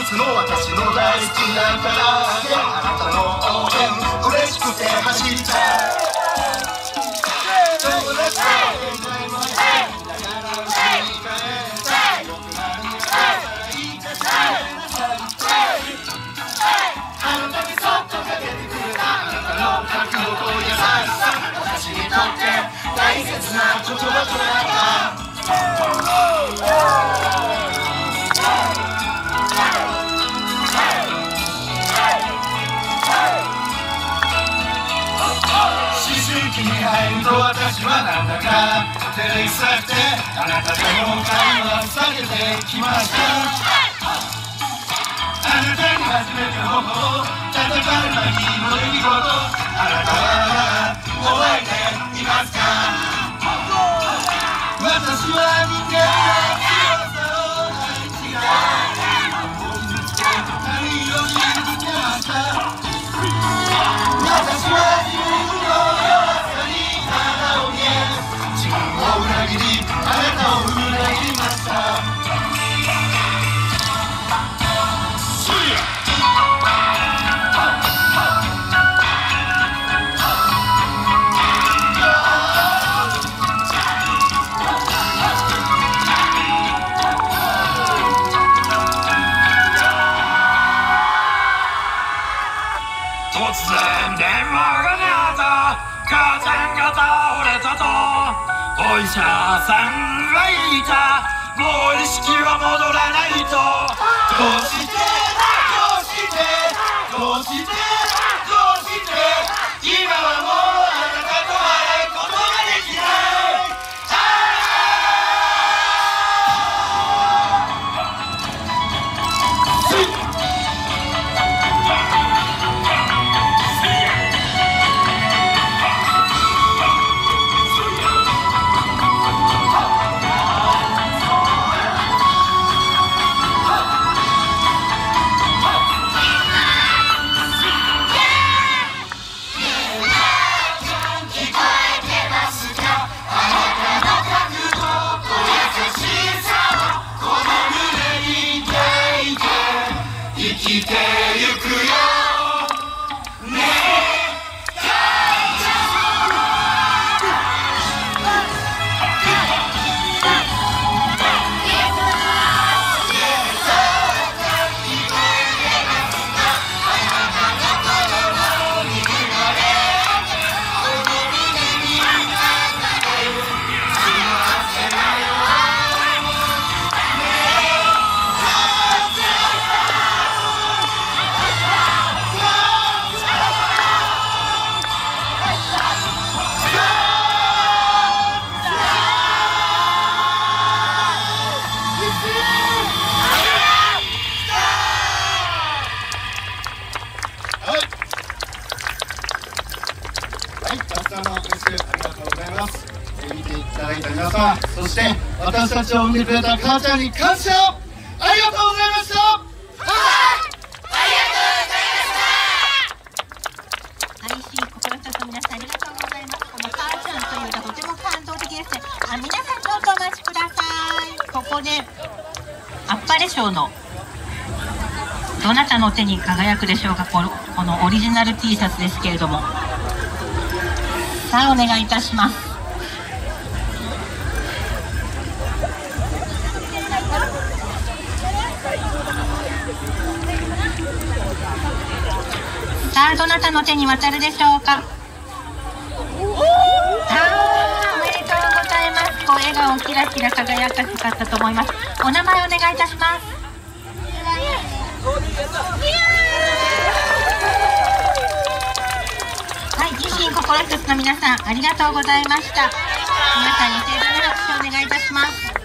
はいつも私の大好きな唐揚げあなたの応援嬉しくて走った私にとって大切な言葉となった気に入ると私はなんだか。照れくさくてあなたとの会話を避けてきました。あなたに初めて頬を叩かれた日の出来事あなたは覚えていますか。突然電話が鳴った。母ちゃんが倒れたとお医者さんが言った。もう意識はもうはい、たくさんの拍手ありがとうございます。えー見ていただいた皆さん、そして私たちを産んでくれた母ちゃんに感謝をありがとうございました。配信心一つ皆さんありがとうございます。この母ちゃんという歌とても感動的ですねあ皆さんちょっとお待ちください。ここであっぱれ賞のどなたの手に輝くでしょうか。このこのオリジナル T シャツですけれども。さあお願いいたします。さあどなたの手に渡るでしょうか？おめでとうございます。こう笑顔キラキラ輝かしかったと思います。お名前お願いいたしますはい、自身心一つの皆さんありがとうございました。皆さんに盛大な拍手をお願いいたします。